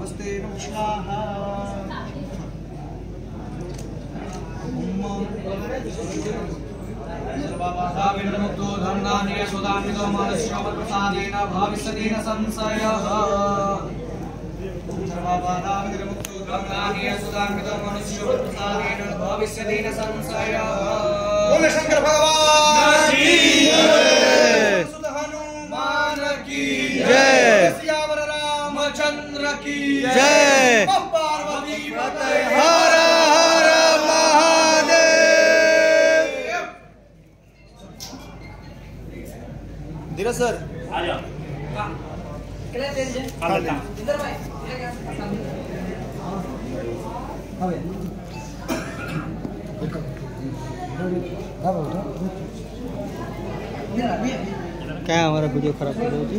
हस्ते नमस्काः सर्वबाधाविनिर्मुक्तो धर्मानि यशोदान्वितो मनुष्यमत्प्रसादेन भाविष्यति न संशयः। सर्वबाधाविनिर्मुक्तो धर्मानि यशोदान्वितो मनुष्यमत्प्रसादेन भाविष्यति न संशयः। बोले शंकर भगवान! की रामचंद्र की जय। पार्वती हर हर महादेव। धीरज सर। आ जाओ हाँ, बेटा। क्या हमारा वीडियो खराब कर रहे हो जी?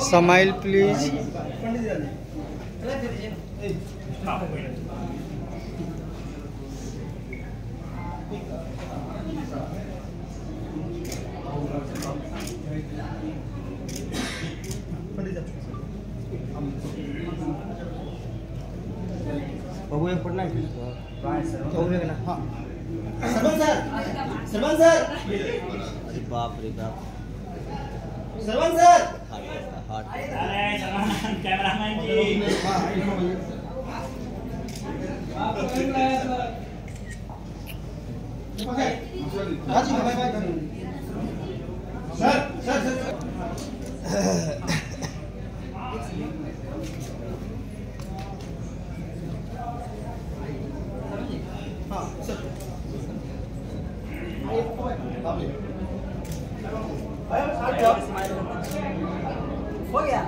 कोई नहीं। बाबू एक पढ़ना है ना हाँ सरपंच सर सरपंच सर अरे बाप रे बाप sarpanch sir heart cameraman ji sir sir sir हाँ सर हो गया